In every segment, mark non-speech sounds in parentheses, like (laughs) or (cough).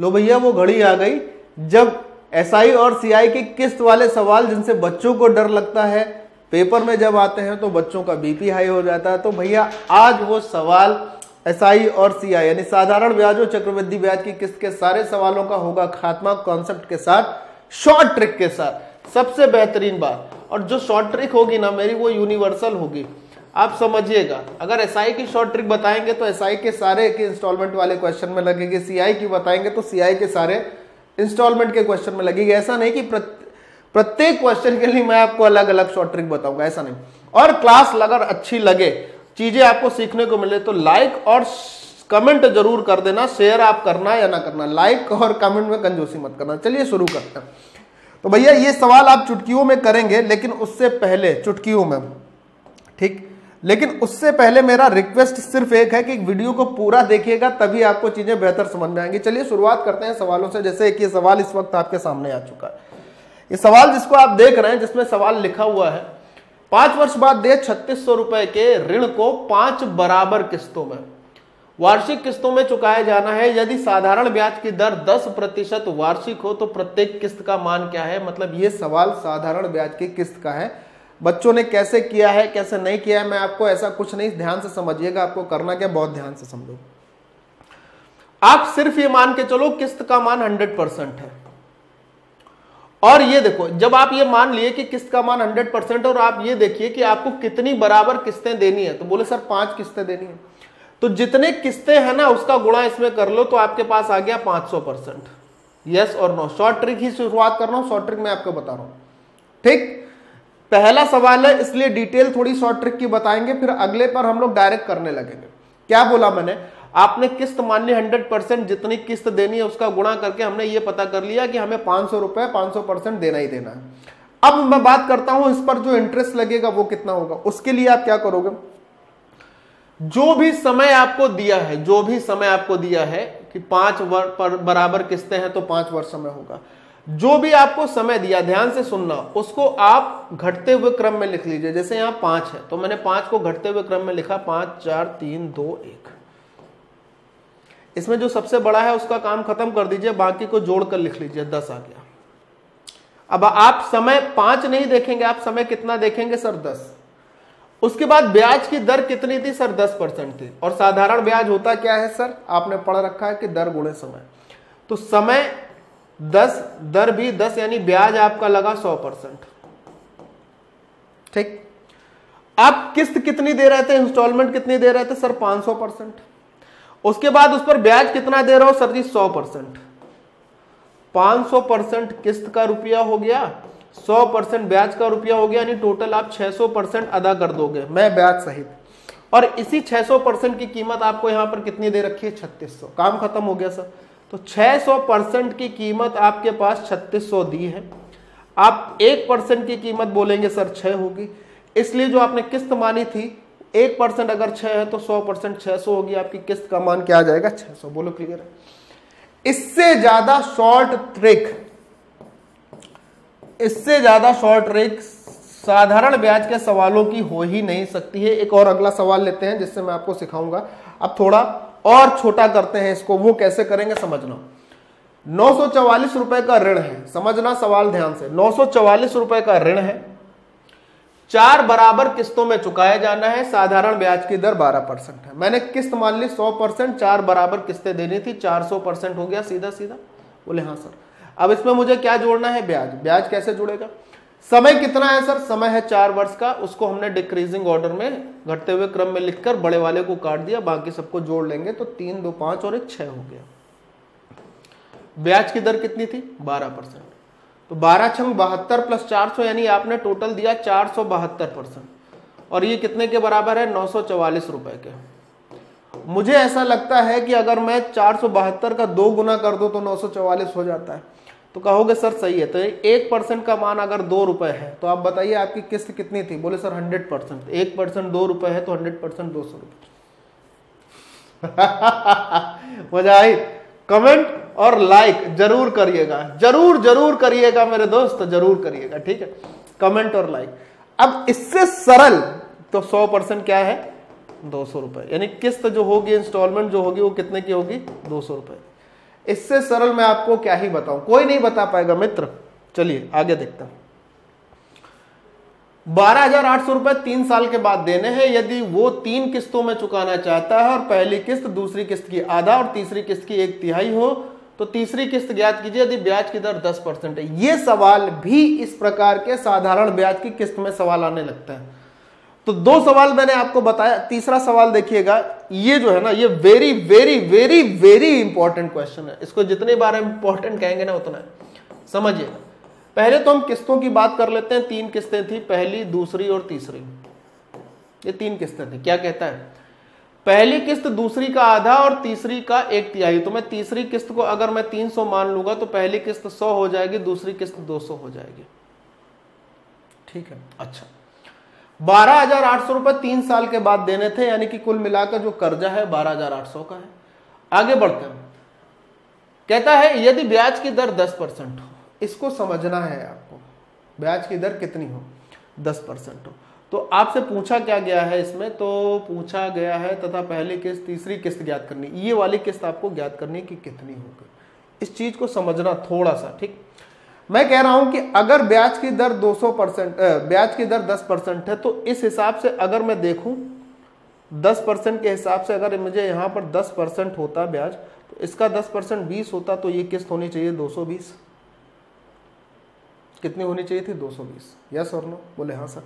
लो भैया, वो घड़ी आ गई। जब एसआई और सीआई की किस्त वाले सवाल जिनसे बच्चों को डर लगता है, पेपर में जब आते हैं तो बच्चों का बीपी हाई हो जाता है। तो भैया, आज वो सवाल एसआई और सीआई यानी साधारण ब्याज और चक्रवृद्धि ब्याज की किस्त के सारे सवालों का होगा खात्मा कॉन्सेप्ट के साथ शॉर्ट ट्रिक के साथ। सबसे बेहतरीन बात, और जो शॉर्ट ट्रिक होगी ना मेरी, वो यूनिवर्सल होगी। आप समझिएगा। अगर एसआई की शॉर्ट ट्रिक बताएँगे तो एसआई के सारे के इंस्टॉलमेंट वाले क्वेश्चन में लगेगी। सीआई की बताएँगे तो सीआई के सारे इंस्टॉलमेंट के क्वेश्चन में लगेगी। ऐसा नहीं कि प्रत्येक क्वेश्चन के लिए मैं आपको अलग अलग शॉर्ट ट्रिक बताऊँगा। ऐसा नहीं। और क्लास अगर अच्छी लगे, चीज़ें आपको सीखने को मिले तो लाइक और कमेंट ज़रूर कर देना। शेयर आप करना या ना करना। लाइक और कमेंट में कंजूसी मत करना। चलिए शुरू करते हैं। तो भैया, ये सवाल आप चुटकियों में करेंगे, लेकिन उससे पहले, चुटकियों में, ठीक? लेकिन उससे पहले मेरा रिक्वेस्ट सिर्फ़ एक है कि वीडियो को पूरा देखिएगा, तभी आपको चीज़ें बेहतर समझ में आएँगी। चलिए शुरुआत करते हैं सवालों से। जैसे एक ये सवाल इस वक्त आपके सामने आ चुका है। ये सवाल जिसको आप देख रहे हैं, जिसमें सवाल लिखा हुआ है, पाँच वर्ष बाद दे छत्तीस सौ रुपए के ऋण को पाँच बराबर किस्तों में। वार्षिक किस्तों में चुकाया जाना है। यदि साधारण ब्याज की दर 10 प्रतिशत वार्षिक हो तो प्रत्येक किस्त का मान क्या है? मतलब ये सवाल साधारण ब्याज की किस्त का है। बच्चों ने कैसे किया है, कैसे नहीं किया है, मैं आपको ऐसा कुछ नहीं, ध्यान से समझिएगा, आपको करना क्या, बहुत ध्यान से समझो। आप सिर्फ़ ये मान के चलो, किस्त का मान हंड्रेड परसेंट है। और ये देखो, जब आप ये मान लिए कि किस्त का मान हंड्रेड परसेंट और आप ये देखिए कि आपको कितनी बराबर किस्तें देनी है तो बोले, सर, पाँच किस्तें देनी है। तो जितने किस्तें हैं ना, उसका गुणा इसमें कर लो तो आपके पास आ गया पाँच सौ परसेंट। यस और नो शॉर्ट ट्रिक ही शुरुआत कर रहा हूँ शॉर्ट ट्रिक मैं आपको बता रहा हूँ। ठीक? पहला सवाल है, इसलिए डिटेल थोड़ी शॉर्ट ट्रिक की बताएँगे, फिर अगले पर हम लोग डायरेक्ट करने लगेंगे। क्या बोला मैंने? आपने किस्त मान ली हंड्रेड परसेंट जितनी किस्त देनी है, उसका गुणा करके हमने ये पता कर लिया कि हमें पाँच सौ रुपए, पाँच सौ परसेंट देना ही देना है। अब मैं बात करता हूँ, इस पर जो इंटरेस्ट लगेगा, वो कितना होगा? उसके लिए आप क्या करोगे? जो भी समय आपको दिया है, जो भी समय आपको दिया है कि पाँच वर्ष पर, बराबर किस्तें हैं तो पाँच वर्ष समय होगा। जो भी आपको समय दिया, ध्यान से सुनना, उसको आप घटते हुए क्रम में लिख लीजिए। जैसे यहाँ पाँच है तो मैंने पाँच को घटते हुए क्रम में लिखा, पाँच, चार, तीन, दो, एक। इसमें जो सबसे बड़ा है, उसका काम खत्म कर दीजिए, बाकी को जोड़कर लिख लीजिए, दस आ गया। अब आप समय पाँच नहीं देखेंगे, आप समय कितना देखेंगे सर? दस। उसके बाद ब्याज की दर कितनी थी सर? दस परसेंट थी। और साधारण ब्याज होता क्या है सर? आपने पढ़ रखा है कि दर गुणे समय। तो समय दस, दर भी दस यानी ब्याज आपका लगा सौ परसेंट। ठीक? आप किस्त कितनी दे रहे थे? इंस्टॉलमेंट कितनी दे रहे थे? सर, पाँच सौ परसेंट। उसके बाद उस पर ब्याज कितना दे रहा हो? सर जी, सौ परसेंट। पाँच सौ परसेंट किस्त का रुपया हो गया, सौ परसेंट ब्याज का रुपया हो गया, यानी टोटल आप छह सौ परसेंट अदा कर दोगे, मैं ब्याज सहित। और इसी छह सौ परसेंट की कीमत आपको यहाँ पर कितनी दे रखी है? छत्तीस सौ। काम खत्म हो गया, सर। तो 600 परसेंट की कीमत आपके पास 3600 दी है। आप एक परसेंट की कीमत बोलेंगे, सर, छह होगी। इसलिए जो आपने किस्त मानी थी, एक परसेंट अगर छह है तो सौ परसेंट छह सौ होगी। आपकी किस्त का मान क्या आ जाएगा? छह सौ। बोलो क्लियर है। इससे ज़्यादा शॉर्ट ट्रिक इससे ज़्यादा शॉर्ट ट्रिक साधारण ब्याज के सवालों की हो ही नहीं सकती है। एक और अगला सवाल लेते हैं, जिससे मैं आपको सिखाऊँगा। अब थोड़ा और छोटा करते हैं इसको, वो कैसे करेंगे समझना। नौ रुपए का ऋण है, समझना सवाल ध्यान से। नौ रुपए का ऋण है, चार बराबर किस्तों में चुकाया जाना है, साधारण ब्याज की दर 12 परसेंट है। मैंने किस्त मान ली 100 परसेंट, चार बराबर किस्तें देनी थी 400 परसेंट हो गया सीधा सीधा बोले हाँ सर। अब इसमें मुझे क्या जोड़ना है? ब्याज। ब्याज कैसे जुड़ेगा? समय कितना है सर? समय है चार वर्ष का। उसको हमने डिक्रीजिंग ऑर्डर में घटते हुए क्रम में लिखकर बड़े वाले को काट दिया। बाकी सबको जोड़ लेंगे तो तीन, दो, पाँच और एक छह हो गया। ब्याज की दर कितनी थी? बारह परसेंट। तो बारह छंग बहत्तर प्लस चार सौ, यानी आपने टोटल दिया चार सौ बहत्तर परसेंट। और ये कितने के बराबर है? नौ सौ चवालीस रुपए के। मुझे ऐसा लगता है कि अगर मैं चार सौ बहत्तर का दो गुना कर दो तो नौ सौ चवालीस हो जाता है। तो कहोगे, सर, सही है। तो एक परसेंट का मान अगर दो रुपए है तो आप बताइए आपकी किस्त कितनी थी? बोले, सर, हंड्रेड परसेंट। एक परसेंट दो रुपए है तो हंड्रेड परसेंट दो सौ रुपए। (laughs) मज़ा आई। कमेंट और लाइक ज़रूर करिएगा। ज़रूर ज़रूर करिएगा मेरे दोस्त ज़रूर करिएगा, ठीक है? कमेंट और लाइक। अब इससे सरल तो सौ परसेंट क्या है? दो सौ रुपए। यानी किस्त जो होगी, इंस्टॉलमेंट जो होगी, वो कितने की होगी? दो सौ रुपए। इससे सरल मैं आपको क्या ही बताऊँ। कोई नहीं बता पाएगा, मित्र। चलिए, आगे देखते हैं। बारह हज़ार आठ सौ रुपए तीन साल के बाद देने हैं, यदि वो तीन किस्तों में चुकाना चाहता है और पहली किस्त दूसरी किस्त की आधा और तीसरी किस्त की एक तिहाई हो तो तीसरी किस्त ज्ञात कीजिए, यदि ब्याज की दर 10 परसेंट है। ये सवाल भी इस प्रकार के साधारण ब्याज की किस्त में सवाल आने लगता है। तो दो सवाल मैंने आपको बताया, तीसरा सवाल देखिएगा, ये जो है ना, ये very very very very important question है। इसको जितने बार इंपॉर्टेंट कहेंगे ना, उतना समझिए, पहले तो हम किस्तों की बात कर लेते हैं, तीन किस्तें थी, पहली, दूसरी और तीसरी। ये तीन किस्तें थी, क्या कहता है? पहली किस्त दूसरी का आधा और तीसरी का एक तिहाई। तो मैं तीसरी किस्त को अगर मैं 300 मान लूँगा तो पहली किस्त 100 हो जाएगी, दूसरी किस्त 200 हो जाएगी। ठीक है? अच्छा। बारह हज़ार आठ सौ रुपए तीन साल के बाद देने थे, यानी कि कुल मिलाकर जो कर्जा है बारह हज़ार आठ सौ का है। आगे बढ़ते हैं। कहता है, यदि ब्याज की दर दस परसेंट हो, इसको समझना है आपको, ब्याज की दर कितनी हो, दस परसेंट हो। तो आपसे पूछा क्या गया है इसमें? तो पूछा गया है तथा पहली किस्त, तीसरी किस्त ज्ञात करनी। ये वाली किस्त आपको ज्ञात करनी कि कितनी होगी। इस चीज़ को समझना थोड़ा सा, ठीक? मैं कह रहा हूँ कि अगर ब्याज की दर 200 परसेंट ब्याज की दर 10 परसेंट है तो इस हिसाब से अगर मैं देखूँ 10 परसेंट के हिसाब से अगर मुझे यहाँ पर 10 परसेंट होता ब्याज तो इसका 10 परसेंट बीस होता तो ये किस्त होनी चाहिए 220 कितनी होनी चाहिए थी? 220 यस और नो बोले हाँ सर।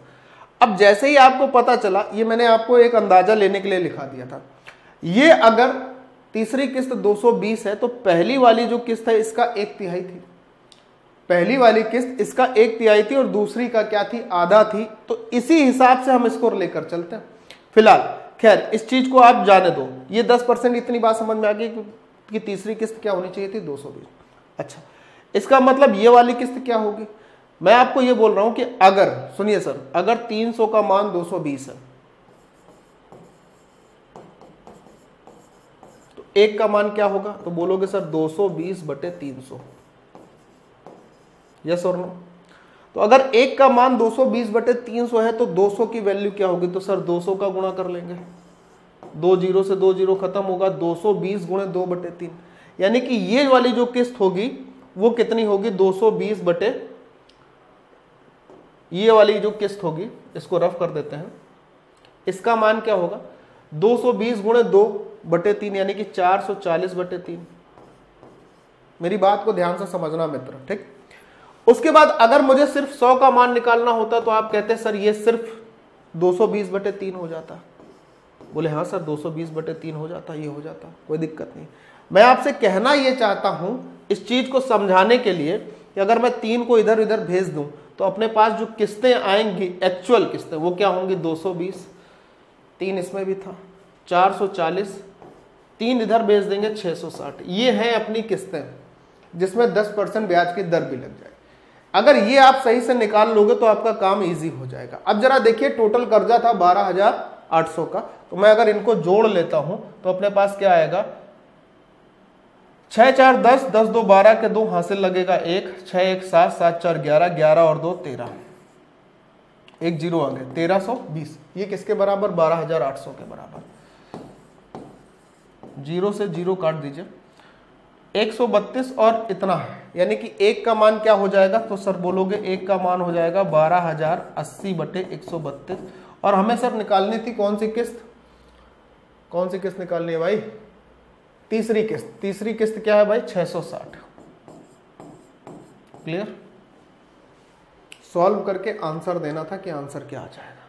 अब जैसे ही आपको पता चला, ये मैंने आपको एक अंदाज़ा लेने के लिए लिखा दिया था। ये अगर तीसरी किस्त 220 है तो पहली वाली जो किस्त है, इसका एक तिहाई थी। पहली वाली किस्त इसका एक तिहाई थी और दूसरी का क्या थी? आधा थी। तो इसी हिसाब से हम इसको लेकर चलते हैं। फ़िलहाल, खैर, इस चीज़ को आप जाने दो। ये 10 परसेंट इतनी बात समझ में आ गई कि तीसरी किस्त क्या होनी चाहिए थी? 220 अच्छा इसका मतलब ये वाली किस्त क्या होगी? मैं आपको ये बोल रहा हूँ कि अगर, सुनिए सर, अगर 300 का मान 220 है तो एक का मान क्या होगा? तो बोलोगे सर 220 बटे 300 यस और नो तो अगर एक का मान 220 बटे 300 है तो 200 की वैल्यू क्या होगी? तो सर 200 का गुणा कर लेंगे। दो ज़ीरो से दो ज़ीरो खत्म होगा 220 गुणे दो बटे तीन। यानी कि ये वाली जो किस्त होगी, वो कितनी होगी? 220 बटे ये वाली जो किस्त होगी, इसको रफ कर देते हैं। इसका मान क्या होगा? 220 गुणे दो बटे तीन, यानी कि 440 बटे तीन। मेरी बात को ध्यान से समझना मित्र, ठीक? उसके बाद अगर मुझे सिर्फ़ 100 का मान निकालना होता तो आप कहते, सर, ये सिर्फ़ 220 बटे तीन हो जाता। बोले हाँ सर 220 बटे तीन हो जाता, ये हो जाता, कोई दिक्कत नहीं। मैं आपसे कहना ये चाहता हूँ इस चीज़ को समझाने के लिए कि अगर मैं तीन को इधर उधर भेज दूँ तो अपने पास जो किस्तें आएँगी एक्चुअल किस्तें, वो क्या होंगी? 220 तीन इसमें भी था 440 तीन इधर भेज देंगे 660 ये हैं अपनी किस्तें, जिसमें 10 परसेंट ब्याज की दर भी लग जाए अगर ये आप सही से निकाल लोगे तो आपका काम इजी हो जाएगा। अब जरा देखिए टोटल कर्जा था बारह हज़ार आठ सौ का। तो मैं अगर इनको जोड़ लेता हूँ तो अपने पास क्या आएगा? छह चार दस दस दो बारह के दो हासिल लगेगा एक, छह एक सात सात चार ग्यारह ग्यारह और दो तेरह। एक ज़ीरो आ गए, तेरह सौ बीस। ये किसके बराबर? बारह हज़ार आठ सौ के बराबर। ज़ीरो से ज़ीरो काट दीजिए। एक सौ बत्तीस और इतना यानी कि एक का मान क्या हो जाएगा? तो सर बोलोगे एक का मान हो जाएगा बारह हज़ार अस्सी बटे एक सौ बत्तीस। और हमें सर निकालनी थी कौन सी किस्त? कौन सी किस्त निकालनी है भाई? तीसरी किस्त। तीसरी किस्त क्या है भाई? 660 क्लियर? सॉल्व करके आंसर देना था कि आंसर क्या आ जाएगा।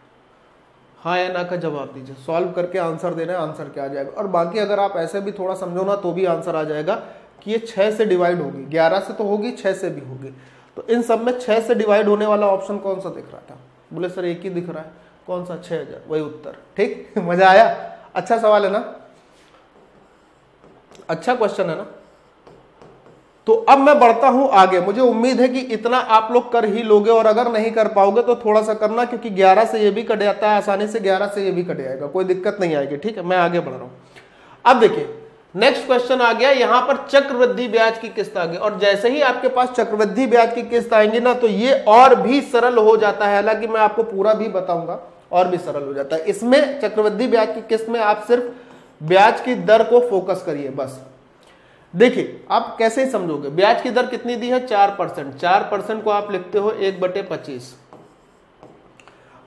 हाँ या ना का जवाब दीजिए। सॉल्व करके आंसर देना है, आंसर क्या आ जाएगा। और बाकी अगर आप ऐसे भी थोड़ा समझो ना तो भी आंसर आ जाएगा। कि ये छह से डिवाइड होगी। ग्यारह से तो होगी, छह से भी होगी। तो इन सब में छह से डिवाइड होने वाला ऑप्शन कौन सा दिख रहा था? बोले, सर, एक ही दिख रहा है। कौन सा? छह हज़ार। वही उत्तर। ठीक? (laughs) मज़ा आया? अच्छा सवाल है ना? अच्छा क्वेश्चन है ना? तो अब मैं बढ़ता हूँ आगे। मुझे उम्मीद है कि इतना आप लोग कर ही लोगे और अगर नहीं कर पाओगे तो थोड़ा सा करना, क्योंकि 11 से ये भी कट जाता है, आसानी से 11 से ये भी कट जाएगा। कोई दिक्कत नहीं आएगी। ठीक है? मैं आगे बढ़ रहा हूँ। अब देखिए नेक्स्ट क्वेश्चन आ गया, यहाँ पर चक्रवृद्धि ब्याज की किस्त आ गई। और जैसे ही आपके पास चक्रवृद्धि ब्याज की किस्त आएँगी ना तो ये और भी सरल हो जाता है। हालाँकि मैं आपको पूरा भी बताऊँगा, और भी सरल हो जाता है। इसमें चक्रवृद्धि ब्याज की किस्त में आप सिर्फ़ ब्याज की दर को फोकस करिए, बस। देखिए, आप कैसे समझोगे? ब्याज की दर कितनी दी है? चार परसेंट। चार परसेंट को आप लिखते हो, एक बटे पच्चीस।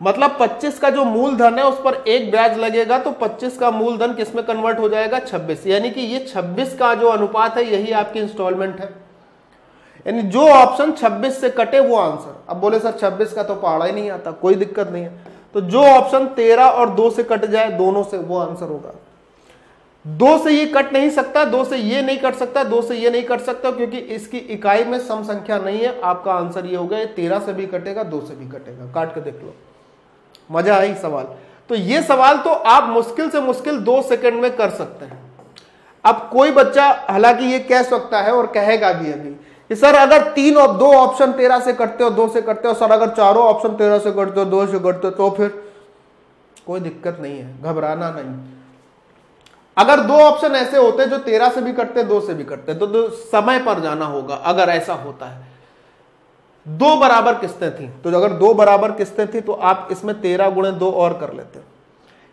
मतलब 25 का जो मूलधन है, उस पर एक ब्याज लगेगा तो 25 का मूलधन किसमें कन्वर्ट हो जाएगा? 26 यानी कि ये 26 का जो अनुपात है, यही आपकी इंस्टॉलमेंट है। यानी जो ऑप्शन 26 से कटे, वो आंसर अब बोले, सर 26 का तो पहाड़ा ही नहीं आता, कोई दिक्कत नहीं है। तो जो ऑप्शन 13 और दो से कट जाए, दोनों से, वो आंसर होगा। दो से ये कट नहीं सकता, दो से ये नहीं कट सकता, दो से ये नहीं कट सकता, क्योंकि इसकी इकाई में सम संख्या नहीं है। आपका आंसर ये होगा तेरह से भी कटेगा, दो से भी कटेगा। काट के देख लो। मज़ा आई सवाल। तो ये सवाल तो आप मुश्किल से मुश्किल दो सेकंड में कर सकते हैं। अब कोई बच्चा हालाँकि ये कह सकता है और कहेगा भी अभी कि सर अगर तीन और दो ऑप्शन तेरह से करते हो दो से करते हो सर अगर चारों ऑप्शन तेरह से करते हो दो से करते हो तो फिर कोई दिक्कत नहीं है घबराना नहीं। अगर दो ऑप्शन ऐसे होते जो तेरह से भी कटते दो से भी कटते तो, तो समय पर जाना होगा अगर ऐसा होता है। दो बराबर किस्तें थी। तो अगर दो बराबर किस्तें थी तो आप इसमें तेरह गुणे दो और कर लेते।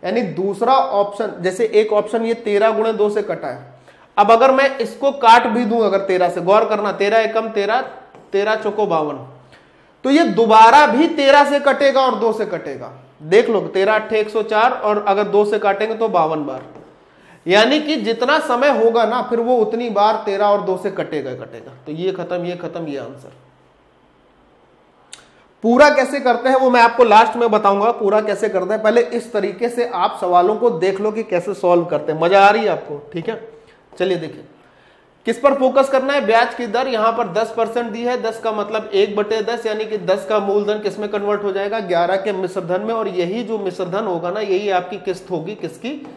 यानी दूसरा ऑप्शन जैसे एक ऑप्शन ये तेरह गुणे दो से कटा है। अब अगर मैं इसको काट भी दूँ अगर तेरह से, गौर करना, तेरह एकम, तेरह तेरह चौको बावन। तो ये दोबारा भी तेरह से कटेगा और दो से कटेगा। देख लो, तेरह अट्ठे एक सौ चार, और अगर दो से काटेंगे तो बावन बार। यानी कि जितना समय होगा ना, फिर वो उतनी बार तेरह और दो से कटेगा कटेगा। तो ये खत्म ये खत्म, ये आंसर। पूरा कैसे करते हैं वो मैं आपको लास्ट में बताऊँगा, पूरा कैसे करते हैं। पहले इस तरीके से आप सवालों को देख लो कि कैसे सॉल्व करते हैं। मज़ा आ रही है आपको, ठीक है? चलिए देखिए। किस पर फोकस करना है? ब्याज की दर यहाँ पर 10 परसेंट दी है। 10 का मतलब एक बटे दस, यानी कि 10 का मूलधन किसमें कन्वर्ट हो जाएगा? 11 के मिश्रधन में, और यही जो मिश्रधन होगा ना, यही आपकी किस्त होगी, किसकी?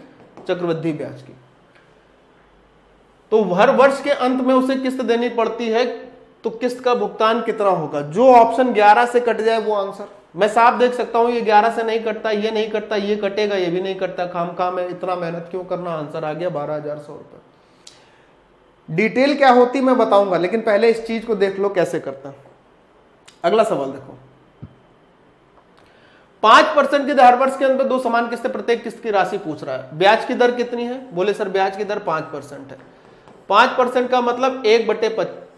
चक्रवृद्धि ब्याज की। तो हर वर्ष के अंत में उसे किस्त देनी पड़ती है। तो किस्त का भुगतान कितना होगा? जो ऑप्शन 11 से कट जाए वो आंसर मैं साफ़ देख सकता हूँ, ये 11 से नहीं कटता, ये नहीं कटता, ये कटेगा, ये भी नहीं कटता। खाम खाम है, इतना मेहनत क्यों करना? आंसर आ गया बारह हज़ार सौ रुपए। डिटेल क्या होती मैं बताऊँगा, लेकिन पहले इस चीज़ को देख लो कैसे करता। अगला सवाल देखो। पाँच परसेंट की हर वर्ष के अंदर दो समान किस्तें, प्रत्येक किस्त की राशि पूछ रहा है। ब्याज की दर कितनी है? बोले, सर, ब्याज की दर पाँच परसेंट है। पाँच परसेंट का मतलब एक बटे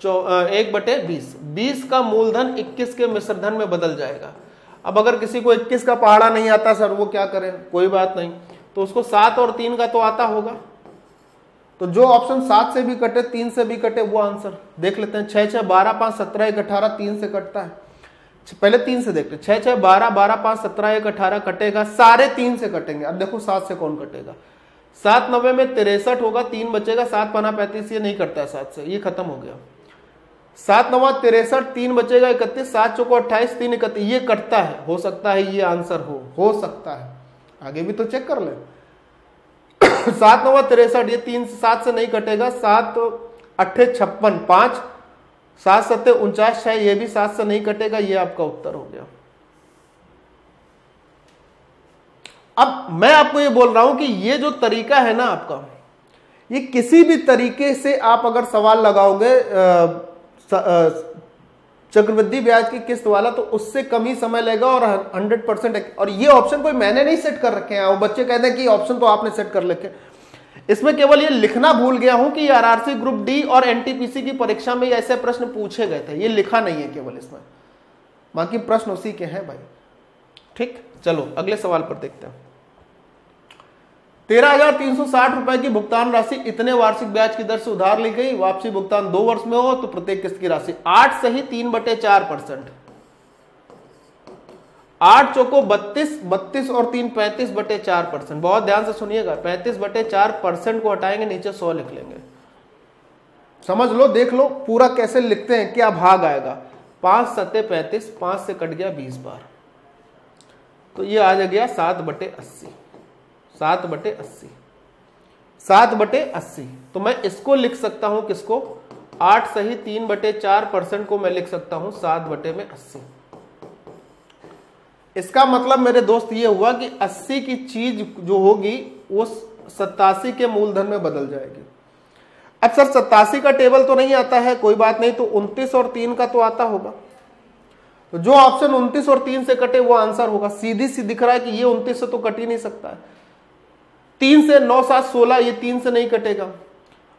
एक बटे बीस। बीस का मूलधन इक्कीस के मिश्रधन में बदल जाएगा। अब अगर किसी को इक्कीस का पहाड़ा नहीं आता, सर, वो क्या करें? कोई बात नहीं। तो उसको सात और तीन का तो आता होगा। तो जो ऑप्शन सात से भी कटे, तीन से भी कटे, वो आंसर देख लेते हैं, छह छह, बारह, पाँच, सत्रह, एक, अठारह, तीन से कटता है। पहले तीन से देखते छह छह, बारह बारह, पाँच, सत्रह, एक, अठारह कटेगा, सारे तीन से कटेंगे। अब देखो सात से कौन कटेगा। सात नब्बे में तिरसठ होगा, तीन बचेगा, सात पना पैंतीस, ये नहीं कटता है सात से, ये खत्म हो गया। सात नवा तिरसठ, तीन बचेगा इकतीस, सात चौको अट्ठाईस, तीन इकतीस, ये कटता है। हो सकता है ये आंसर हो हो सकता है। आगे भी तो चेक कर ले। (coughs) सात नवा तिरसठ, ये तीन, सात से नहीं कटेगा। सात अट्ठे छप्पन, पाँच, सात सत्ते उनचास छह, ये भी सात से नहीं कटेगा, ये आपका उत्तर हो गया। अब मैं आपको ये बोल रहा हूँ कि ये जो तरीका है ना आपका, ये किसी भी तरीके से आप अगर सवाल लगाओगे चक्रवृद्धि ब्याज की किस्त वाला तो उससे कम ही समय लेगा और 100 परसेंट और ये ऑप्शन कोई मैंने नहीं सेट कर रखे हैं। वो बच्चे कहते हैं कि ऑप्शन तो आपने सेट कर रखे इसमें केवल ये लिखना भूल गया हूँ कि आरआरसी ग्रुप डी और एनटीपीसी की परीक्षा में ऐसे प्रश्न पूछे गए थे। ये लिखा नहीं है केवल इसमें। बाकी प्रश्न उसी के हैं भाई। ठीक? चलो, अगले सवाल पर देखते हैं। तेरह हज़ार तीन सौ साठ रुपए की भुगतान राशि इतने वार्षिक ब्याज की दर से उधार ली गई। वापसी भुगतान दो वर्ष में हो तो प्रत्येक किस्त की राशि आठ सही तीन बटे चार परसेंट। आठ चौको बत्तीस बत्तीस और तीन पैंतीस बटे चार परसेंट। बहुत ध्यान से सुनिएगा, पैंतीस बटे चार परसेंट को हटाएँगे, नीचे सौ लिख लेंगे। समझ लो, देख लो, पूरा कैसे लिखते हैं, क्या भाग आएगा। पाँच सत्ते पैंतीस, पाँच से कट गया बीस बार। तो ये आ गया सात बटे अस्सी। सात बटे अस्सी। सात बटे अस्सी। तो मैं इसको लिख सकता हूँ किसको? आठ सही तीन बटे चार परसेंट को मैं लिख सकता हूँ सात बटे में अस्सी। इसका मतलब मेरे दोस्त ये हुआ कि अस्सी की चीज़ जो होगी, वो सत्तासी के मूलधन में बदल जाएगी। अब सर, सत्तासी का टेबल तो नहीं आता है, कोई बात नहीं तो उनतीस और तीन का तो आता होगा। तो जो ऑप्शन उनतीस और तीन से कटे, वो आंसर होगा। सीधी सी दिख रहा है कि ये उनतीस से तो कट ही नहीं सकता है। तीन से नौ, सात, सोलह, ये तीन से नहीं कटेगा।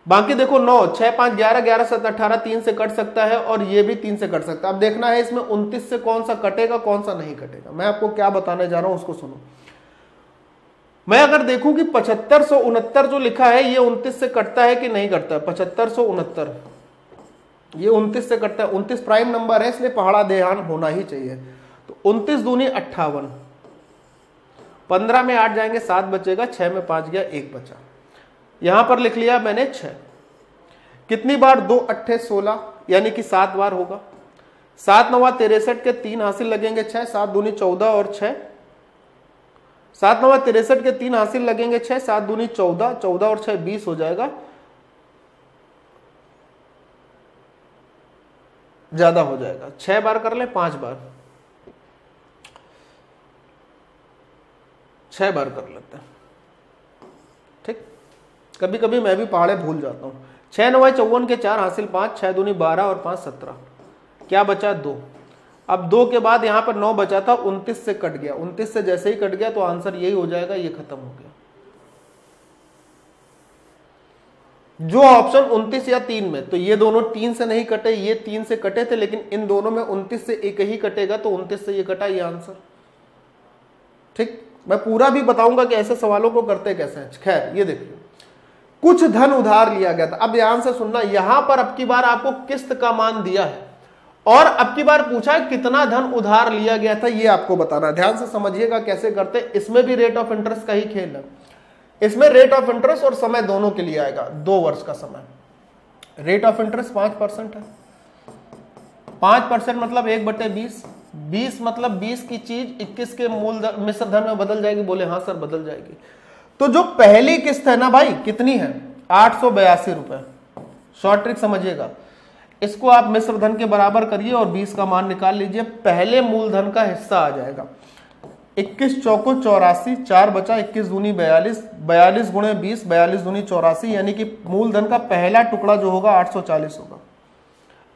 बाकी देखो नौ, छह, पाँच, ग्यारह ग्यारह, सात, अठारह, तीन से कट सकता है और ये भी तीन से कट सकता है। अब देखना है इसमें उनतीस से कौन सा कटेगा, कौन सा नहीं कटेगा। मैं आपको क्या बताने जा रहा हूँ उसको सुनो। मैं अगर देखूँ कि पचहत्तर सो उनहत्तर जो लिखा है, ये उनतीस से कटता है कि नहीं कटता है? पचहत्तर सो उनहत्तर। ये उनतीस से कटता है। उनतीस प्राइम नंबर है, इसलिए पहाड़ा देहान होना ही चाहिए। तो उनतीस दूनी अट्ठावन। पंद्रह में आठ जाएँगे, सात बचेगा, छह में पाँच गया, एक बचा। यहाँ पर लिख लिया मैंने छह। कितनी बार दो अट्ठे सोलह, यानी कि सात बार होगा? सात नवा तिरसठ के तीन हासिल लगेंगे छह, सात दूनी चौदह और छह। सात नवा तिरसठ के तीन हासिल लगेंगे छह, सात दूनी चौदह चौदह और छह बीस हो जाएगा। ज़्यादा हो जाएगा। छह बार कर ले, पाँच बार। छह बार कर लेते हैं। ठीक? कभी कभी मैं भी पहाड़े भूल जाता हूँ। छह नवाई चौवन के चार, हासिल पाँच, छह दूनी बारह और पाँच सत्रह। क्या बचा? दो। अब दो के बाद यहाँ पर नौ बचा था, उनतीस से कट गया। उनतीस से जैसे ही कट गया तो आंसर यही हो जाएगा, ये खत्म हो गया। जो ऑप्शन 29 या तीन में तो ये दोनों तीन से नहीं कटे, ये तीन से कटे थे, लेकिन इन दोनों में 29 से एक ही कटेगा तो 29 से ये कटा ये आंसर। ठीक? मैं पूरा भी बताऊँगा कि ऐसे सवालों को करते कैसे खैर, ये देखिए कुछ धन उधार लिया गया था। अब ध्यान से सुनना, यहाँ पर अब की बार आपको किस्त का मान दिया है। और अब की बार पूछा है कितना धन उधार लिया गया था, ये आपको बताना ध्यान से समझिएगा कैसे करते इसमें भी रेट ऑफ़ इंटरेस्ट का ही खेल है। इसमें रेट ऑफ़ इंटरेस्ट और समय दोनों के लिए आएगा। दो वर्ष का समय। रेट ऑफ़ इंटरेस्ट पाँच परसेंट है। पाँच परसेंट मतलब एक बटे बीस। बीस मतलब बीस की चीज़ इक्कीस के मूल मिश्र धन में बदल जाएगी, बोले हाँ सर, बदल जाएगी। तो जो पहली किस्त है ना भाई, कितनी है? आठ सौ बयासी रुपए। शॉर्ट ट्रिक समझिएगा। इसको आप मिश्र धन के बराबर करिए और बीस का मान निकाल लीजिए। पहले मूलधन का हिस्सा आ जाएगा। इक्कीस चौको चौरासी, चार बचा इक्कीस दूनी बयालीस बयालीस गुणे बीस, बयालीस दूनी चौरासी, यानी कि मूलधन का पहला टुकड़ा जो होगा, आठ सौ चालीस होगा।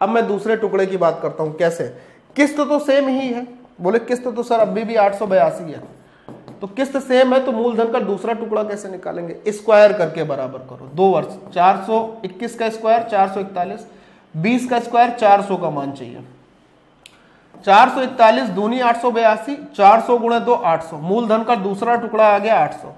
अब मैं दूसरे टुकड़े की बात करता हूँ, कैसे? किस्त तो सेम ही है। बोले, किस्त तो सर अभी भी आठ सौ बयासी है। तो किस्त सेम है तो मूलधन का दूसरा टुकड़ा कैसे निकालेंगे? स्क्वायर करके बराबर करो। दो वर्ष, चार सौ इक्कीस का स्क्वायर चार सौ इकतालीस। बीस का स्क्वायर चार सौ का मान चाहिए। चार सौ इकतालीस दूनी आठ सौ बयासी, चार सौ गुणे दो आठ सौ। मूलधन का दूसरा टुकड़ा आ गया आठ सौ।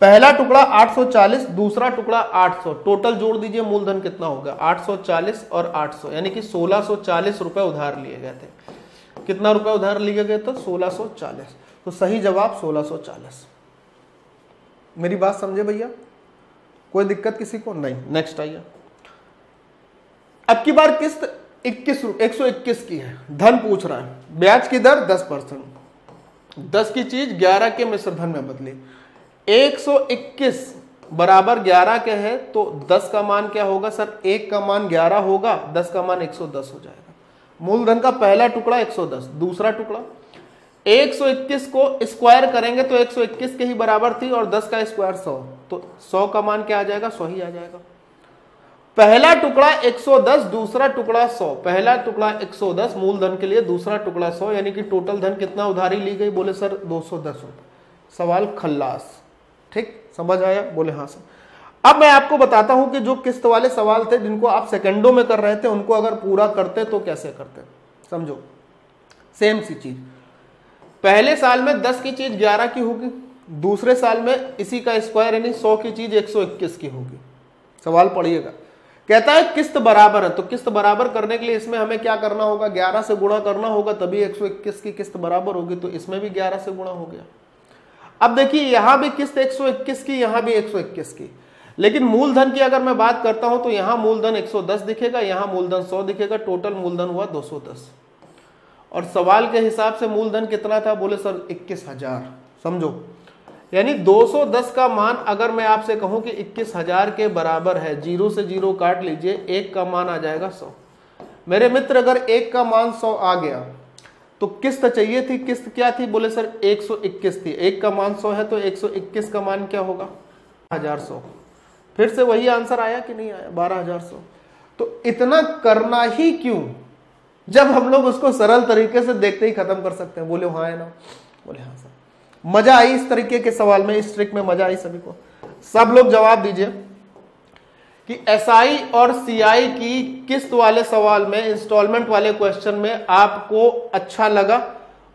पहला टुकड़ा 840 दूसरा टुकड़ा 800 टोटल जोड़ दीजिए, मूलधन कितना होगा? 840 और 800 यानी कि 1640 रुपए उधार लिए गए थे। कितना रुपए उधार लिए गए थे? 1640 तो सही जवाब 1640 मेरी बात समझे भैया? कोई दिक्कत किसी को? नहीं। नेक्स्ट आइए। अब की बार किस्त इक्कीस एक सौ इक्कीस की है। धन पूछ रहा है। ब्याज की दर दस परसेंट। दस की चीज़ ग्यारह के मिश्र धन में बदली। 121 बराबर 11 के है तो 10 का मान क्या होगा सर? एक का मान 11 होगा 10 का मान 110 हो जाएगा। मूलधन का पहला टुकड़ा 110 दूसरा टुकड़ा। 121 को स्क्वायर करेंगे तो 121 के ही बराबर थी और 10 का स्क्वायर 100 तो 100 का मान क्या आ जाएगा? 100 ही आ जाएगा। पहला टुकड़ा 110 दूसरा टुकड़ा 100 पहला टुकड़ा 110 मूलधन के लिए दूसरा टुकड़ा 100 यानी कि टोटल धन कितना उधारी ली गई? बोले सर 210 रुपए। सवाल खल्लास। ठीक? समझ आया? बोले हाँ सर. अब मैं आपको बताता हूँ कि जो किस्त वाले सवाल थे, जिनको आप सेकंडों में कर रहे थे, उनको अगर पूरा करते तो कैसे करते? समझो? सेम सी चीज़। पहले साल में 10 की चीज़ 11 की होगी, दूसरे साल में इसी का स्क्वायर, यानी 100 की चीज़ 121 की होगी। सवाल पढ़िएगा। कहता है, किस्त बराबर है तो किस्त बराबर करने के लिए इसमें हमें क्या करना होगा? 11 से गुणा करना होगा, तभी 121 की किस्त बराबर होगी तो इसमें भी 11 से गुणा हो गया। अब देखिए, यहाँ भी किस्त 121 की, यहाँ भी 121 की। लेकिन मूलधन की अगर मैं बात करता हूँ तो यहाँ मूलधन 110 दिखेगा, यहाँ मूलधन 100 दिखेगा, टोटल मूलधन हुआ 210 और सवाल के हिसाब से मूलधन कितना था, बोले सर, इक्कीस हज़ार। समझो। यानी 210 का मान अगर मैं आपसे कहूँ कि इक्कीस हज़ार के बराबर है, ज़ीरो से ज़ीरो काट लीजिए, एक का मान आ जाएगा सौ। मेरे मित्र, अगर एक का मान सौ आ गया तो किस्त चाहिए थी, किस्त क्या थी? बोले, सर 121 थी। एक का मान 100 है तो 121 का मान क्या होगा? हज़ार सौ। फिर से वही आंसर आया कि नहीं आया? बारह हज़ार सौ। तो इतना करना ही क्यों? जब हम लोग उसको सरल तरीके से देखते ही खत्म कर सकते हैं। बोले हाँ है ना। बोले हाँ सर। मज़ा आई इस तरीके के सवाल में, इस ट्रिक में मज़ा आई सभी को। सब लोग जवाब दीजिए। कि एसआई और सीआई की किस्त वाले सवाल में इंस्टॉलमेंट वाले क्वेश्चन में आपको अच्छा लगा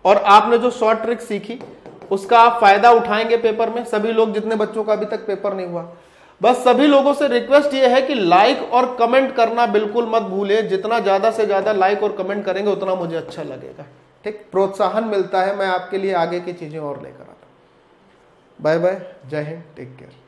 और आपने जो शॉर्ट ट्रिक सीखी, उसका आप फ़ायदा उठाएँगे पेपर में। सभी लोग जितने बच्चों का अभी तक पेपर नहीं हुआ। बस सभी लोगों से रिक्वेस्ट ये है कि लाइक और कमेंट करना बिल्कुल मत भूले जितना ज़्यादा से ज़्यादा लाइक और कमेंट करेंगे, उतना मुझे अच्छा लगेगा। ठीक? प्रोत्साहन मिलता है। मैं आपके लिए आगे की चीज़ें और लेकर आता बाय बाय जय हिंद टेक केयर